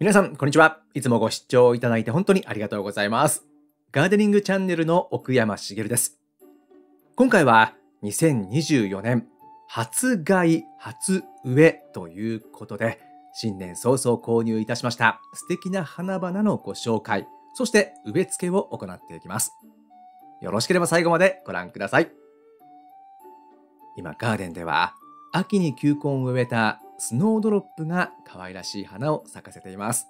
皆さん、こんにちは。いつもご視聴いただいて本当にありがとうございます。ガーデニングチャンネルの奥山茂です。今回は2024年初買い初植えということで、新年早々購入いたしました素敵な花々のご紹介、そして植え付けを行っていきます。よろしければ最後までご覧ください。今、ガーデンでは秋に球根を植えたスノードロップが可愛らしい花を咲かせています。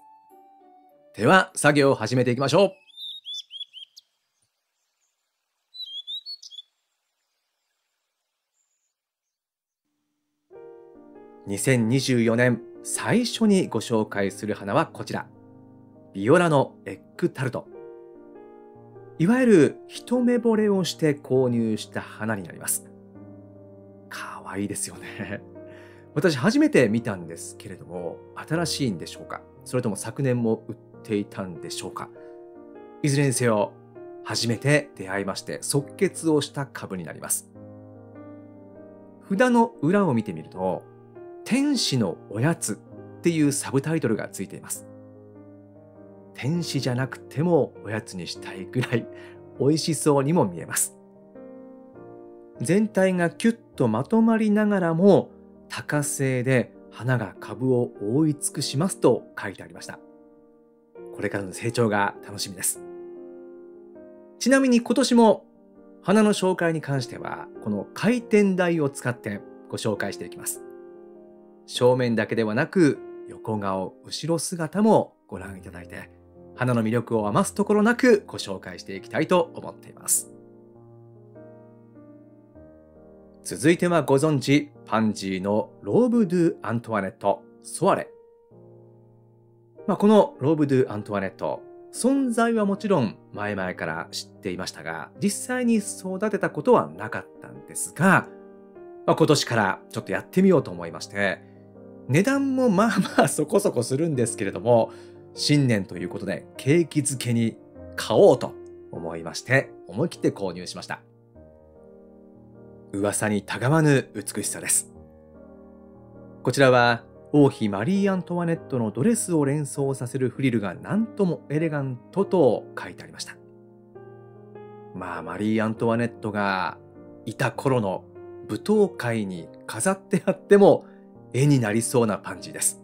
では、作業を始めていきましょう。2024年最初にご紹介する花はこちら。ビオラのエッグタルト。いわゆる一目惚れをして購入した花になります。かわいいですよね。私初めて見たんですけれども、新しいんでしょうか？それとも昨年も売っていたんでしょうか？いずれにせよ、初めて出会いまして即決をした株になります。札の裏を見てみると、天使のおやつっていうサブタイトルがついています。天使じゃなくてもおやつにしたいぐらい美味しそうにも見えます。全体がキュッとまとまりながらも高性で花が株を覆い尽くしますと書いてありました。これからの成長が楽しみです。ちなみに今年も花の紹介に関しては、この回転台を使ってご紹介していきます。正面だけではなく、横顔、後ろ姿もご覧いただいて、花の魅力を余すところなくご紹介していきたいと思っています。続いてはご存知、パンジーのローブ・ドゥ・アントワネット、ソアレ。まあ、このローブ・ドゥ・アントワネット、存在はもちろん前々から知っていましたが、実際に育てたことはなかったんですが、まあ、今年からちょっとやってみようと思いまして、値段もまあまあそこそこするんですけれども、新年ということで景気づけに買おうと思いまして、思い切って購入しました。噂にたがわぬ美しさです。こちらは王妃マリー・アントワネットのドレスを連想させるフリルが何ともエレガントと書いてありました。まあマリー・アントワネットがいた頃の舞踏会に飾ってあっても絵になりそうなパンジーです。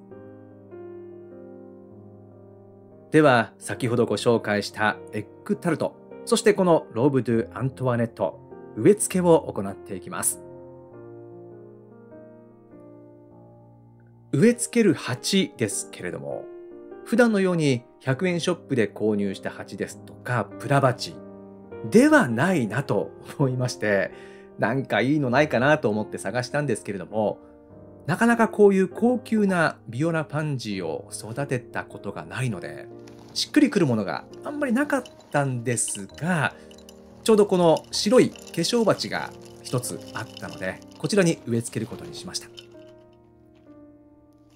では先ほどご紹介したエッグタルトそしてこのローブ・ドゥ・アントワネット植え付けを行っていきます。植え付ける鉢ですけれども、普段のように100円ショップで購入した鉢ですとか、プラ鉢ではないなと思いまして、なんかいいのないかなと思って探したんですけれども、なかなかこういう高級なビオラパンジーを育てたことがないので、しっくりくるものがあんまりなかったんですが、ちょうどこの白い化粧鉢が一つあったので、こちらに植え付けることにしました。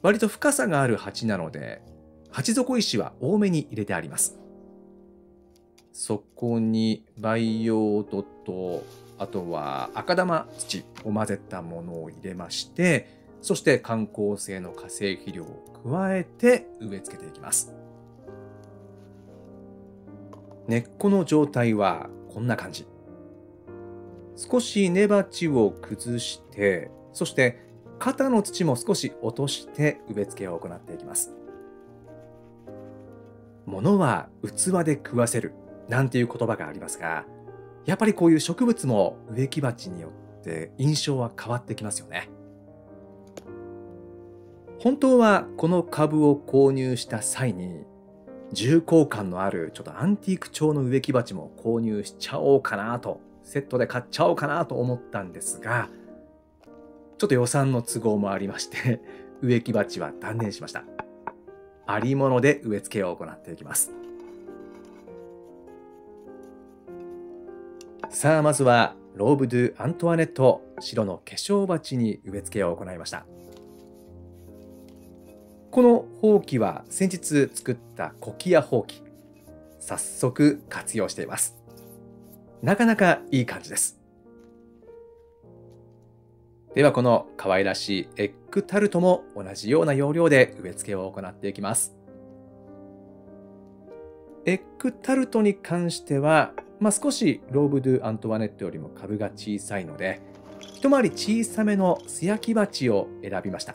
割と深さがある鉢なので、鉢底石は多めに入れてあります。そこに培養土と、あとは赤玉土を混ぜたものを入れまして、そして観光性の化成肥料を加えて植え付けていきます。根っこの状態はこんな感じ。少し根鉢を崩して、そして肩の土も少し落として植え付けを行っていきます。物は器で食わせるなんていう言葉がありますが、やっぱりこういう植物も植木鉢によって印象は変わってきますよね。本当はこの株を購入した際に重厚感のあるちょっとアンティーク調の植木鉢も購入しちゃおうかなと、セットで買っちゃおうかなと思ったんですが、ちょっと予算の都合もありまして植木鉢は断念しました。ありもので植え付けを行っていきます。さあ、まずは、ローブ・ドゥ・アントワネット、白の化粧鉢に植え付けを行いました。このほうきは先日作ったコキアほうき。早速活用しています。なかなかいい感じです。ではこの可愛らしいエッグタルトも同じような要領で植え付けを行っていきます。エッグタルトに関しては、まあ、少しローブ・ドゥ・アントワネットよりも株が小さいので、一回り小さめの素焼き鉢を選びました。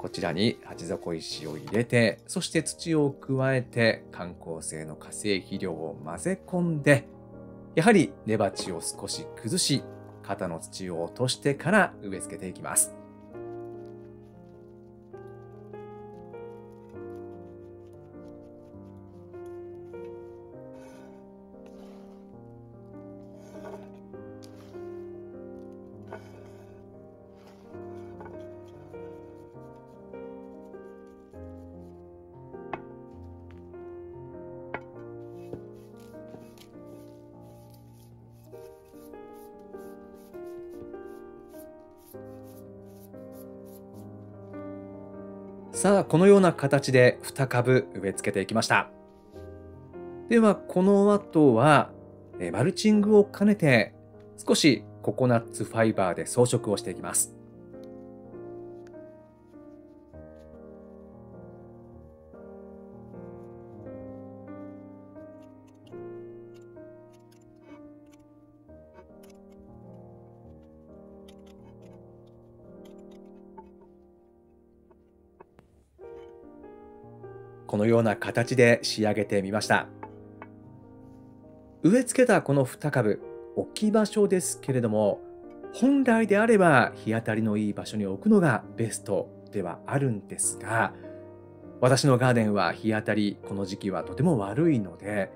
こちらに鉢底石を入れて、そして土を加えて、観光性の化成肥料を混ぜ込んで、やはり根鉢を少し崩し、肩の土を落としてから植え付けていきます。さあ、このような形で2株植え付けていきました。では、この後は、マルチングを兼ねて少しココナッツファイバーで装飾をしていきます。このような形で仕上げてみました。植え付けたこの2株、置き場所ですけれども、本来であれば日当たりのいい場所に置くのがベストではあるんですが、私のガーデンは日当たり、この時期はとても悪いので、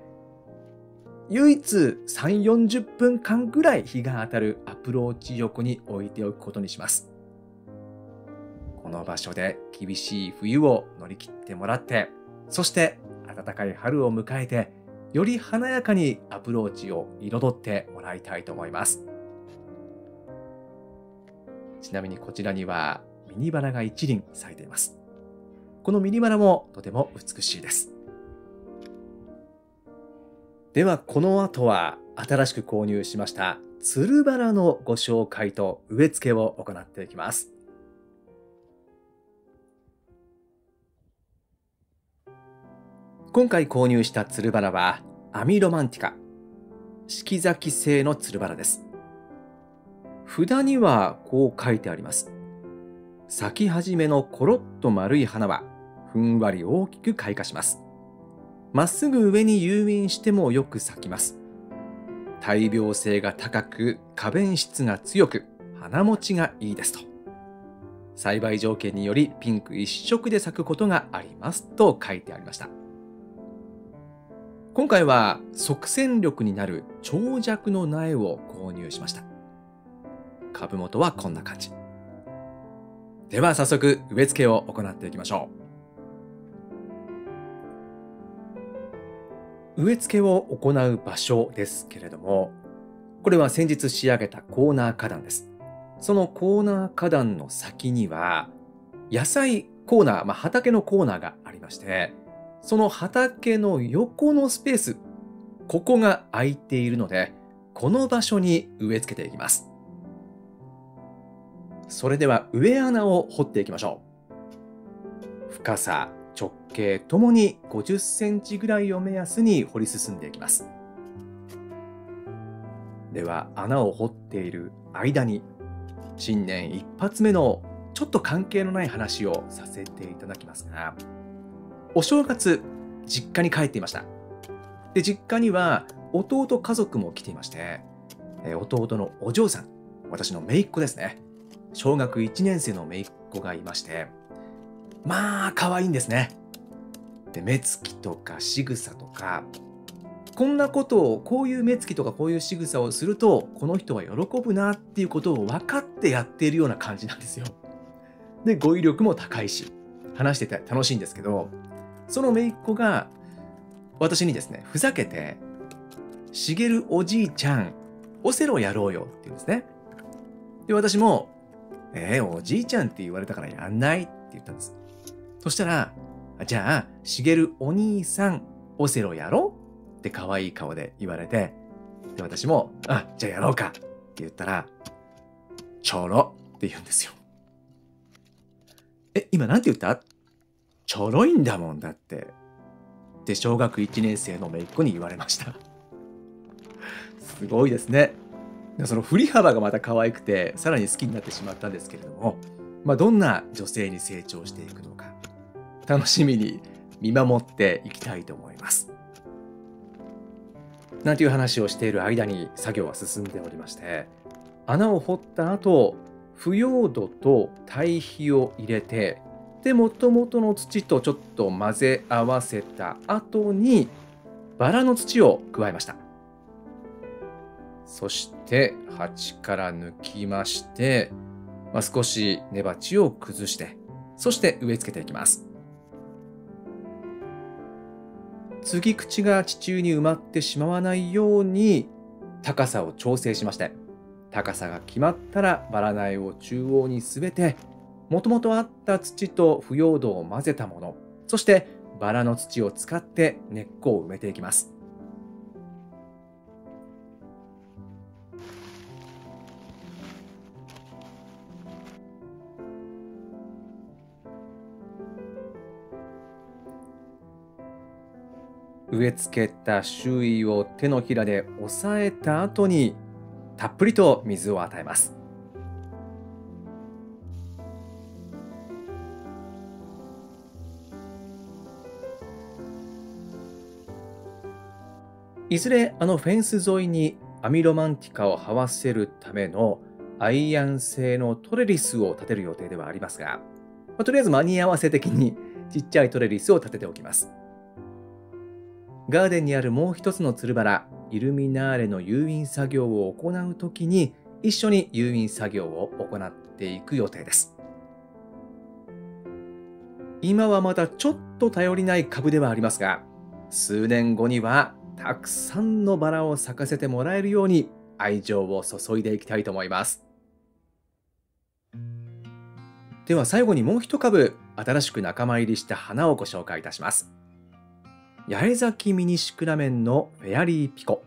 唯一3、40分間ぐらい日が当たるアプローチ横に置いておくことにします。この場所で厳しい冬を乗り切ってもらって、そして暖かい春を迎えて、より華やかにアプローチを彩ってもらいたいと思います。ちなみにこちらにはミニバラが一輪咲いています。このミニバラもとても美しいです。ではこの後は新しく購入しましたつるバラのご紹介と植え付けを行っていきます。今回購入したつるバラはアミロマンティカ。四季咲き製のつるバラです。札にはこう書いてあります。咲き始めのコロッと丸い花はふんわり大きく開花します。まっすぐ上に誘引してもよく咲きます。大病性が高く花弁質が強く花持ちがいいですと。栽培条件によりピンク一色で咲くことがありますと書いてありました。今回は即戦力になる長尺の苗を購入しました。株元はこんな感じ。では早速植え付けを行っていきましょう。植え付けを行う場所ですけれども、これは先日仕上げたコーナー花壇です。そのコーナー花壇の先には、野菜コーナー、まあ、畑のコーナーがありまして、その畑の横のスペース、ここが空いているので、この場所に植え付けていきます。それでは植え穴を掘っていきましょう。深さ、直径ともに50センチぐらいを目安に掘り進んでいきます。では穴を掘っている間に新年一発目のちょっと関係のない話をさせていただきますがお正月、実家に帰っていました。で、実家には弟家族も来ていまして、弟のお嬢さん、私の姪っ子ですね。小学1年生の姪っ子がいまして、まあ、可愛いんですね。で、目つきとか仕草とか、こんなことを、こういう目つきとかこういう仕草をすると、この人は喜ぶなっていうことを分かってやっているような感じなんですよ。で、語彙力も高いし、話してて楽しいんですけど、その姪っ子が私にですね、ふざけて、しげるおじいちゃん、オセロやろうよって言うんですね。で、私も、えー、おじいちゃんって言われたからやんないって言ったんです。そしたら、じゃあ、しげるお兄さん、オセロやろう？って可愛い顔で言われて、で、私も、あ、じゃあやろうかって言ったら、ちょろって言うんですよ。え、今なんて言った？ちょろいんだもんだって。って小学1年生の姪っ子に言われました。すごいですね。その振り幅がまた可愛くてさらに好きになってしまったんですけれども、まあ、どんな女性に成長していくのか楽しみに見守っていきたいと思います。なんていう話をしている間に作業は進んでおりまして穴を掘った後腐葉土と堆肥を入れてでもともとの土とちょっと混ぜ合わせた後にバラの土を加えました。そして鉢から抜きまして、まあ、少し根鉢を崩してそして植え付けていきます。継ぎ口が地中に埋まってしまわないように高さを調整しまして高さが決まったらバラ苗を中央に据えてもともとあった土と腐葉土を混ぜたものそしてバラの土を使って根っこを埋めていきます。植え付けた周囲を手のひらで押さえた後にたっぷりと水を与えます。いずれあのフェンス沿いにアミロマンティカを這わせるためのアイアン製のトレリスを立てる予定ではありますが、まあ、とりあえず間に合わせ的に ちっちゃいトレリスを立てておきます。ガーデンにあるもう一つのつるバラ、イルミナーレの誘引作業を行うときに、一緒に誘引作業を行っていく予定です。今はまだちょっと頼りない株ではありますが、数年後にはたくさんのバラを咲かせてもらえるように愛情を注いでいきたいと思います。では最後にもう一株新しく仲間入りした花をご紹介いたします。八重崎ミニシクラメンのフェアリーピコ。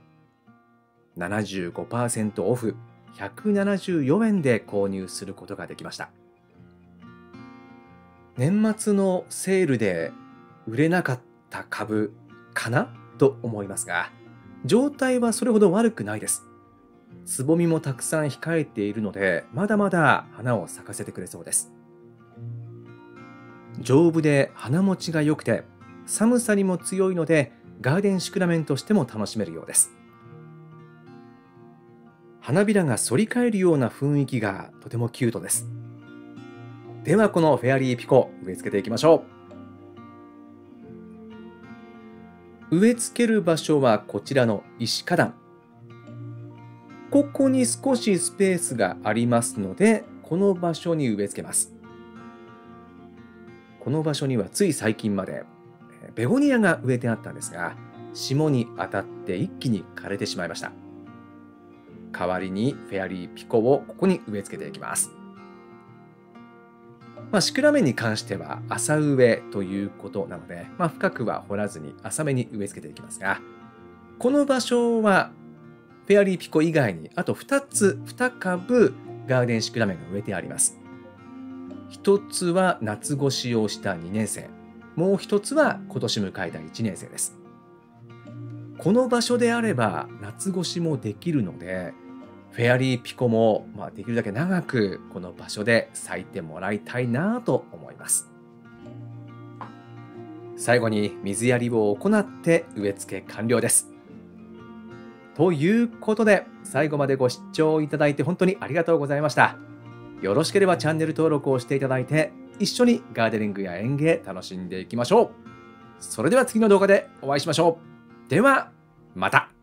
75%オフ174円で購入することができました。年末のセールで売れなかった株かな？と思いますが、状態はそれほど悪くないです。つぼみもたくさん控えているので、まだまだ花を咲かせてくれそうです。丈夫で花持ちが良くて、寒さにも強いのでガーデンシクラメンとしても楽しめるようです花びらが反り返るような雰囲気がとてもキュートですではこのフェアリーピコ植え付けていきましょう植え付ける場所はこちらの石花壇ここに少しスペースがありますのでこの場所に植え付けますこの場所にはつい最近までベゴニアが植えてあったんですが、霜に当たって一気に枯れてしまいました。代わりにフェアリーピコをここに植え付けていきます。まあ、シクラメンに関しては浅植えということなので、まあ、深くは掘らずに浅めに植え付けていきますが、この場所はフェアリーピコ以外にあと2つ、2株ガーデンシクラメンが植えてあります。1つは夏越しをした2年生。もう一つは今年迎えた1年生です。この場所であれば夏越しもできるので、フェアリーピコも、まあ、できるだけ長くこの場所で咲いてもらいたいなと思います。最後に水やりを行って植え付け完了です。ということで最後までご視聴いただいて本当にありがとうございました。よろしければチャンネル登録をしていただいて一緒にガーデニングや園芸楽しんでいきましょう。それでは次の動画でお会いしましょう。では、また。